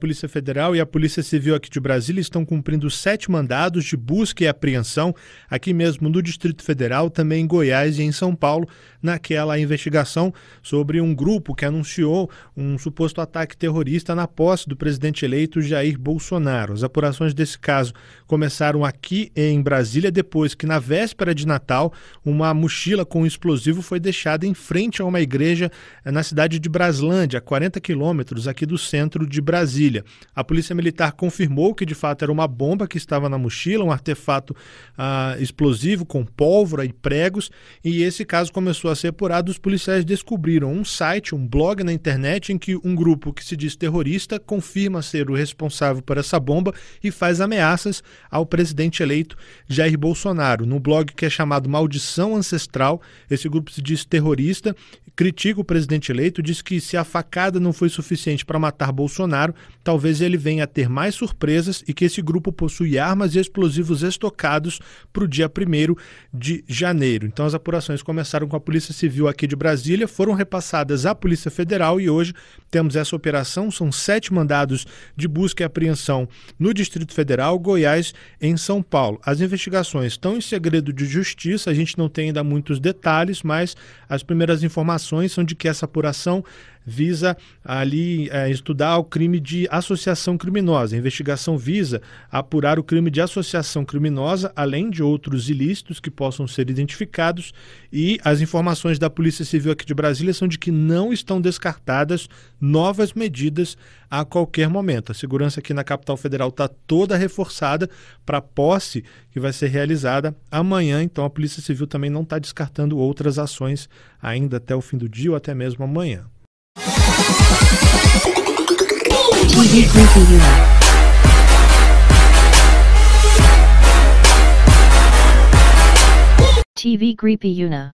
Polícia Federal e a Polícia Civil aqui de Brasília estão cumprindo sete mandados de busca e apreensão aqui mesmo no Distrito Federal, também em Goiás e em São Paulo, naquela investigação sobre um grupo que anunciou um suposto ataque terrorista na posse do presidente eleito Jair Bolsonaro. As apurações desse caso começaram aqui em Brasília depois que, na véspera de Natal, uma mochila com explosivo foi deixada em frente a uma igreja na cidade de Braslândia, a 40 quilômetros aqui do centro de Brasília. A Polícia Militar confirmou que de fato era uma bomba que estava na mochila, um artefato ah, explosivo com pólvora e pregos, e esse caso começou a ser apurado. Os policiais descobriram um site, um blog na internet em que um grupo que se diz terrorista confirma ser o responsável por essa bomba e faz ameaças ao presidente eleito Jair Bolsonaro. No blog que é chamado Maldição Ancestral, esse grupo se diz terrorista, critica o presidente eleito, diz que se a facada não foi suficiente para matar Bolsonaro, talvez ele venha a ter mais surpresas e que esse grupo possui armas e explosivos estocados para o dia 1 de janeiro. Então as apurações começaram com a Polícia Civil aqui de Brasília, foram repassadas à Polícia Federal e hoje temos essa operação. São sete mandados de busca e apreensão no Distrito Federal, Goiás, em São Paulo. As investigações estão em segredo de justiça, a gente não tem ainda muitos detalhes, mas as primeiras informações são de que essa apuração visa ali é, estudar o crime de associação criminosa. A investigação visa apurar o crime de associação criminosa, além de outros ilícitos que possam ser identificados. E as informações da Polícia Civil aqui de Brasília são de que não estão descartadas novas medidas a qualquer momento. A segurança aqui na capital federal está toda reforçada para a posse que vai ser realizada amanhã. Então a Polícia Civil também não está descartando outras ações ainda até o fim do dia ou até mesmo amanhã. TV Creepy Una